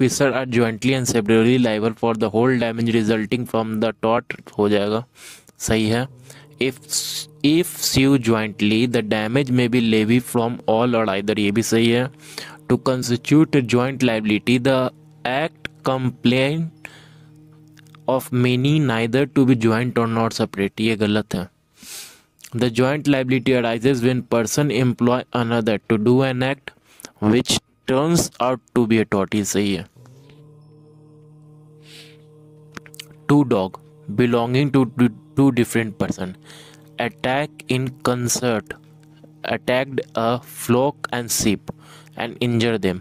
Officer are jointly and separately liable for the whole damage resulting from the taught हो जाएगा। सही है। If if sued jointly the damage may be levied from all और either ये भी सही है। To constitute joint liability the act complained of many neither to be joint और नॉट सेपरेट ये गलत है। The joint liability arises when person employ another to do an act which turns out to be a टॉटी सही है। Two dog belonging to to different person attack in concert attacked a flock and sheep and injure them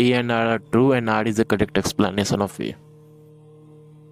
A and R are true and R is the correct explanation of A.